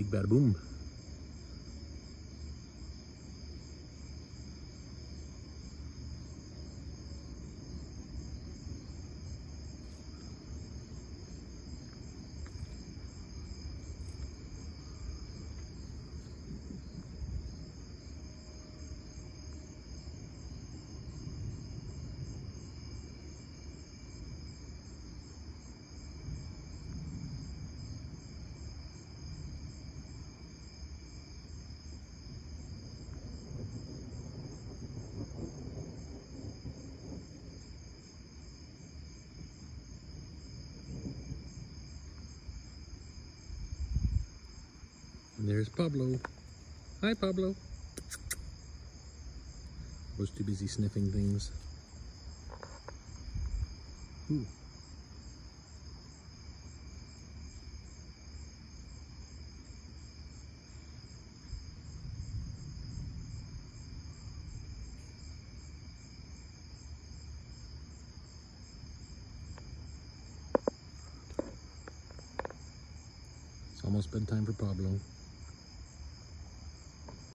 Big bada boom. And there's Pablo. Hi, Pablo. Was too busy sniffing things. Ooh. It's almost bedtime for Pablo.